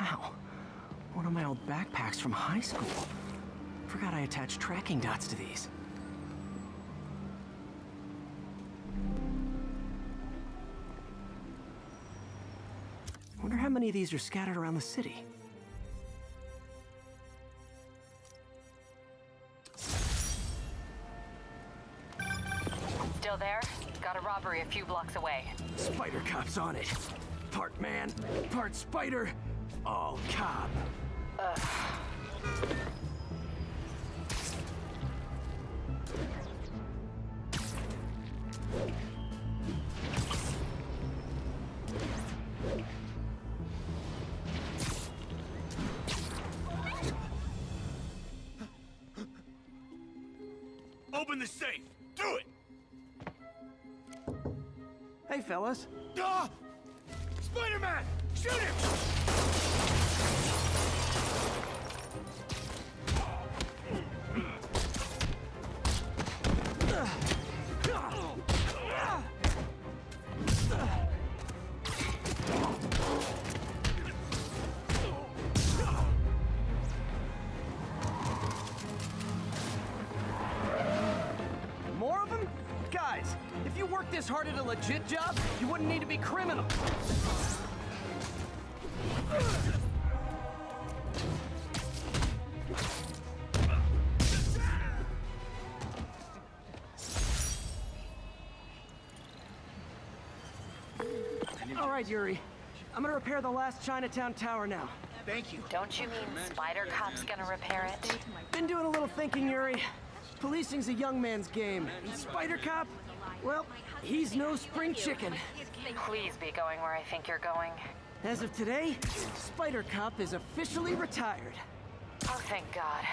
Wow. One of my old backpacks from high school. Forgot I attached tracking dots to these. Wonder how many of these are scattered around the city. Still there? Got a robbery a few blocks away. Spider Cop's on it. Part man, part spider, all cop. Open the safe! Do it! Hey, fellas. Ah! Spider-Man! Shoot him! Worked this hard at a legit job, you wouldn't need to be criminal. All right, Yuri. I'm gonna repair the last Chinatown tower now. Thank you. Don't you mean Spider Cop's gonna repair it? Been doing a little thinking, Yuri. Policing's a young man's game. And Spider Cop, well, he's no spring chicken. Please be going where I think you're going. As of today, Spider Cop is officially retired. Oh, thank God.